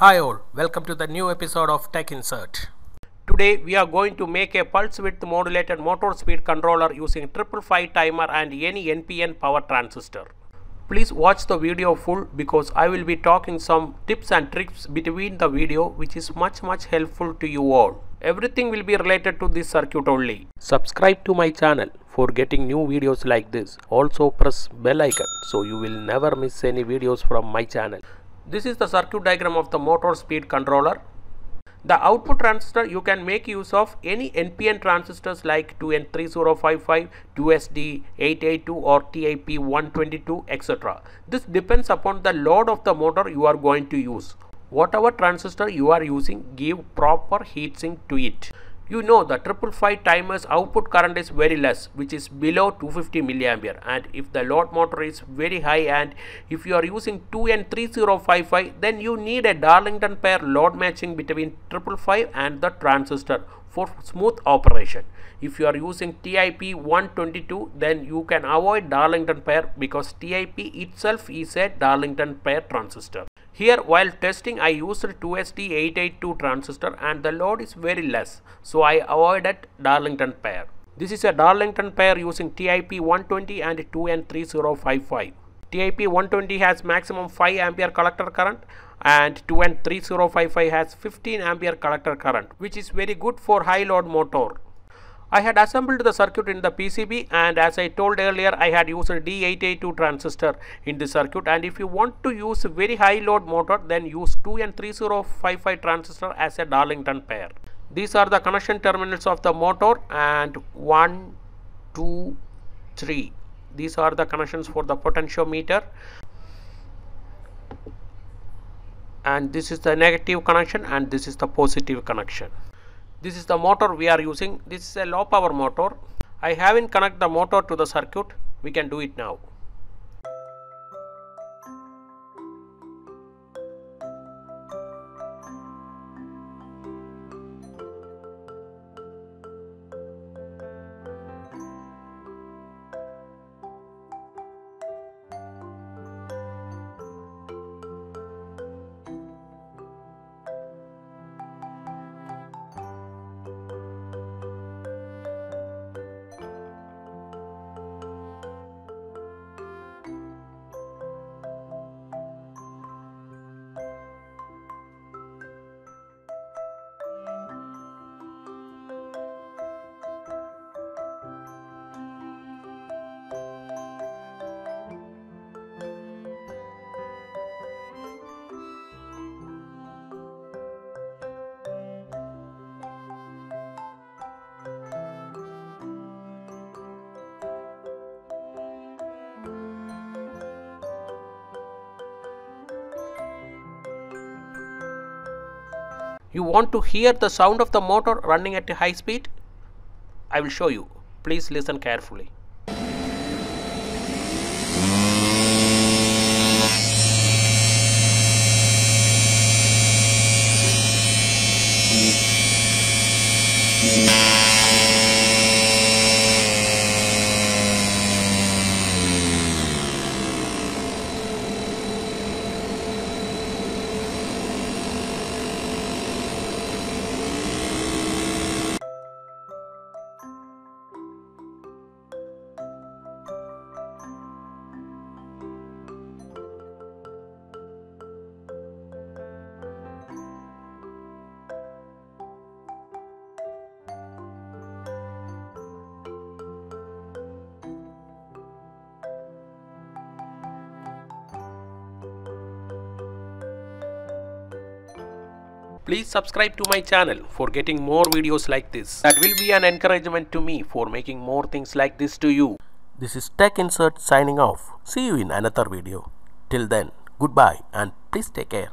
Hi all, welcome to the new episode of Tech Insert. Today we are going to make a pulse width modulated motor speed controller using triple five timer and any NPN power transistor. Please watch the video full because I will be talking some tips and tricks between the video which is much much helpful to you all. Everything will be related to this circuit only. Subscribe to my channel for getting new videos like this. Also press bell icon so you will never miss any videos from my channel. This is the circuit diagram of the motor speed controller. The output transistor you can make use of any NPN transistors like 2N3055, 2SD882 or TIP122 etc. This depends upon the load of the motor you are going to use. Whatever transistor you are using give proper heatsink to it you know the triple five timers output current is very less which is below 250 milliampere and if the load motor is very high and if you are using 2N3055 then you need a Darlington pair load matching between triple five and the transistor for smooth operation. If you are using TIP 122 then you can avoid Darlington pair because TIP itself is a Darlington pair transistor. Here while testing I used 2SD882 transistor and the load is very less so I avoided Darlington pair. This is a Darlington pair using TIP 120 and 2N3055. TIP 120 has maximum 5 ampere collector current and 2N3055 has 15 ampere collector current which is very good for high load motor. I had assembled the circuit in the PCB and as I told earlier I had used a D882 transistor in the circuit and if you want to use a very high load motor then use 2N3055 transistor as a Darlington pair. These are the connection terminals of the motor and 1, 2, 3. These are the connections for the potentiometer and this is the negative connection and this is the positive connection this is the motor we are using. This is a low power motor. I haven't connect the motor to the circuit. We can do it now you want to hear the sound of the motor running at a high speed? I will show you. Please listen carefully Please subscribe to my channel for getting more videos like this. That will be an encouragement to me for making more things like this to you. This is Tech Insert signing off. See you in another video. Till then, goodbye and please take care.